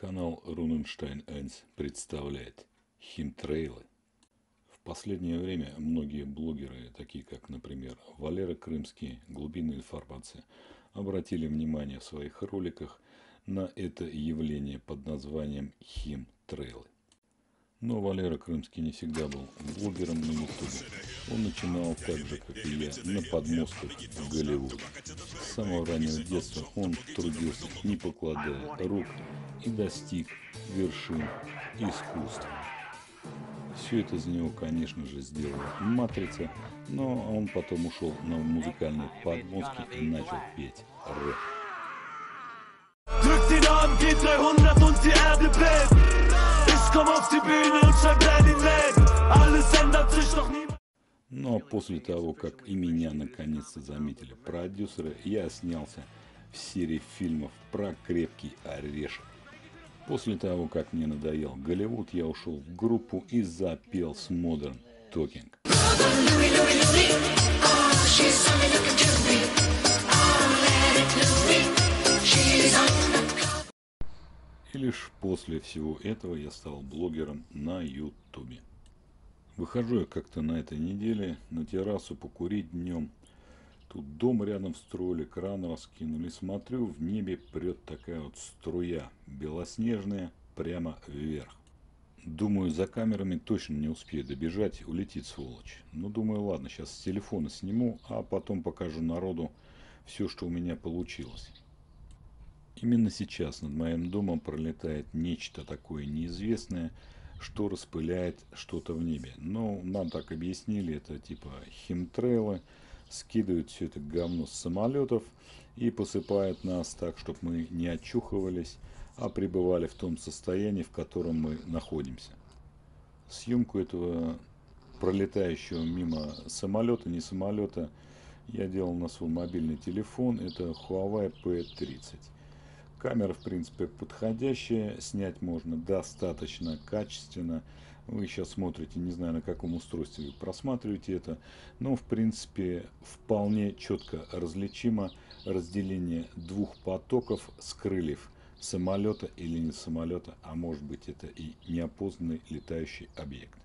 Канал Руненштайн Эйнс представляет химтрейлы. В последнее время многие блогеры, такие как, например, Валера Крымский, Глубинная информация, обратили внимание в своих роликах на это явление под названием химтрейлы. Но Валера Крымский не всегда был блогером на ютубе. Он начинал так же, как и я, на подмостках в Голливуде. С самого раннего детства он трудился, не покладая рук, и достиг вершин искусства. Все это за него, конечно же, сделала «Матрица», но он потом ушел на музыкальные подмостки и начал петь рэп. Drück den Arm, geht 300 und die Erde bebt. Ich komm auf die Bühne und schreib Ready Name. Alles ändert sich, doch niemand. Но после того, как и меня наконец-то заметили продюсеры, я снялся в серии фильмов про крепкий орешек. После того, как мне надоел Голливуд, я ушел в группу и запел с Modern Talking. И лишь после всего этого я стал блогером на ютубе. Выхожу я как-то на этой неделе на террасу покурить днем. Тут дом рядом строили, кран раскинули. Смотрю, в небе прет такая вот струя, белоснежная, прямо вверх. Думаю, за камерами точно не успею добежать, улетит сволочь. Ну, думаю, ладно, сейчас с телефона сниму, а потом покажу народу все, что у меня получилось. Именно сейчас над моим домом пролетает нечто такое неизвестное, что распыляет что-то в небе. Но нам так объяснили, это типа химтрейлы, скидывают все это говно с самолетов и посыпают нас так, чтобы мы не очухивались, а пребывали в том состоянии, в котором мы находимся. Съемку этого пролетающего мимо самолета, не самолета, я делал на свой мобильный телефон, это Huawei P30. Камера, в принципе, подходящая, снять можно достаточно качественно. Вы сейчас смотрите, не знаю, на каком устройстве вы просматриваете это, но, в принципе, вполне четко различимо разделение двух потоков с крыльев самолета или не самолета, а может быть это и неопознанный летающий объект.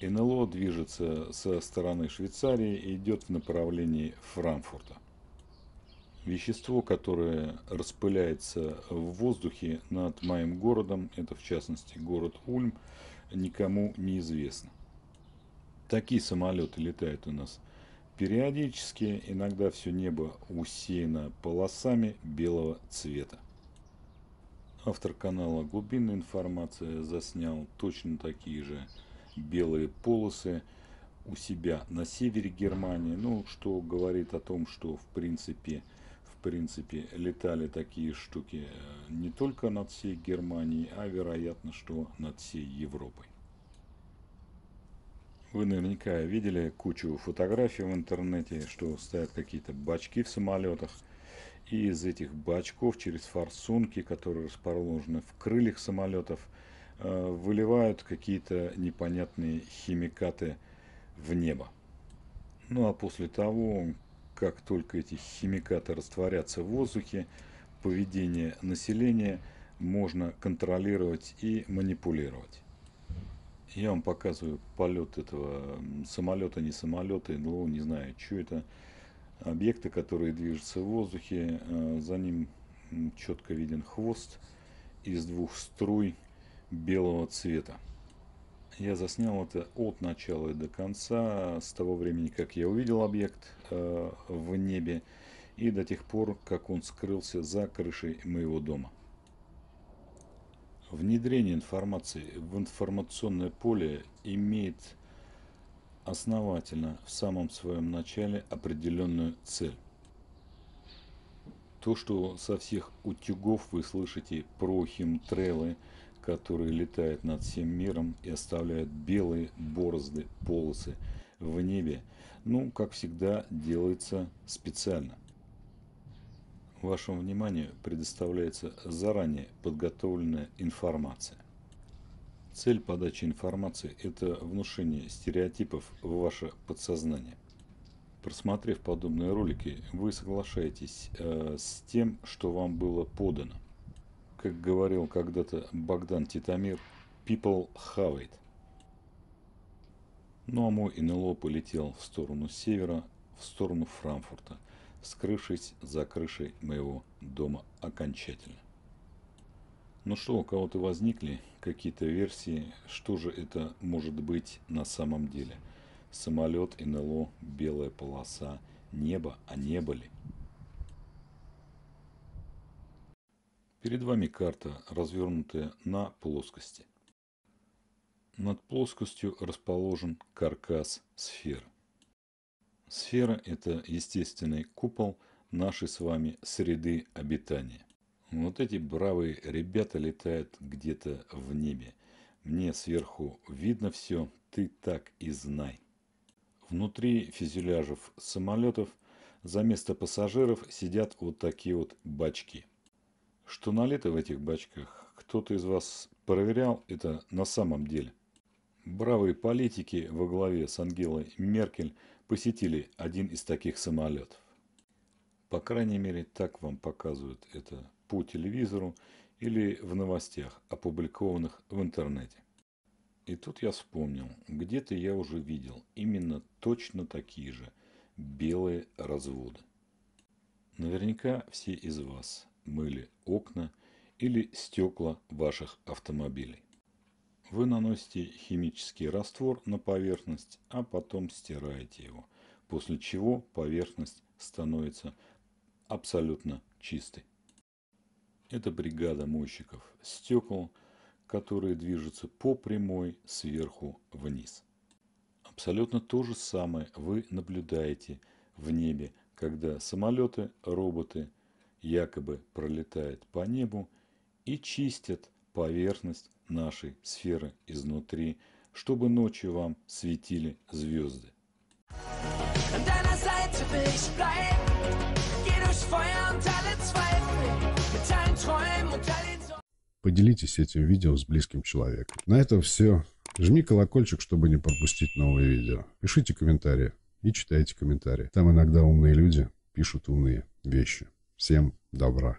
НЛО движется со стороны Швейцарии и идет в направлении Франкфурта. Вещество, которое распыляется в воздухе над моим городом, это в частности город Ульм, никому не известно. Такие самолеты летают у нас периодически, иногда все небо усеяно полосами белого цвета. Автор канала «Глубинная информация» заснял точно такие же белые полосы у себя на севере Германии, ну, что говорит о том, что в принципе принципе, летали такие штуки э, не только над всей Германией, а вероятно, что над всей Европой. Вы наверняка видели кучу фотографий в интернете, что стоят какие-то бачки в самолетах. И из этих бачков через форсунки, которые расположены в крыльях самолетов, э, выливают какие-то непонятные химикаты в небо. Ну а после того, как только эти химикаты растворятся в воздухе, поведение населения можно контролировать и манипулировать. Я вам показываю полет этого самолета, не самолета, НЛО, не знаю, что это. Объекты, которые движутся в воздухе, э, за ним четко виден хвост из двух струй белого цвета. Я заснял это от начала и до конца, с того времени, как я увидел объект э, в небе, и до тех пор, как он скрылся за крышей моего дома. Внедрение информации в информационное поле имеет основательно в самом своем начале определенную цель. То, что со всех утюгов вы слышите про химтрелы, которые летают над всем миром и оставляют белые борозды, полосы в небе, ну, как всегда, делается специально. Вашему вниманию предоставляется заранее подготовленная информация. Цель подачи информации – это внушение стереотипов в ваше подсознание. Просмотрев подобные ролики, вы соглашаетесь э, с тем, что вам было подано – Как говорил когда-то Богдан Титамир, people have it. Ну а мой НЛО полетел в сторону севера, в сторону Франкфурта, скрывшись за крышей моего дома окончательно. Ну что, у кого-то возникли какие-то версии, что же это может быть на самом деле? Самолет, НЛО, белая полоса, небо, а небо ли? Перед вами карта, развернутая на плоскости. Над плоскостью расположен каркас сферы. Сфера – это естественный купол нашей с вами среды обитания. Вот эти бравые ребята летают где-то в небе. Мне сверху видно все, ты так и знай. Внутри фюзеляжев самолетов за место пассажиров сидят вот такие вот бачки. Что налито в этих бачках, кто-то из вас проверял это на самом деле. Бравые политики во главе с Ангелой Меркель посетили один из таких самолетов. По крайней мере, так вам показывают это по телевизору или в новостях, опубликованных в интернете. И тут я вспомнил, где-то я уже видел именно точно такие же белые разводы. Наверняка все из вас мыли окна или стекла ваших автомобилей. Вы наносите химический раствор на поверхность, а потом стираете его, после чего поверхность становится абсолютно чистой. Это бригада мойщиков стекол, которые движутся по прямой сверху вниз. Абсолютно то же самое вы наблюдаете в небе, когда самолеты, роботы якобы пролетают по небу и чистят поверхность нашей сферы изнутри, чтобы ночью вам светили звезды. Поделитесь этим видео с близким человеком. На этом все. Жми колокольчик, чтобы не пропустить новые видео. Пишите комментарии и читайте комментарии. Там иногда умные люди пишут умные вещи. Всем добра.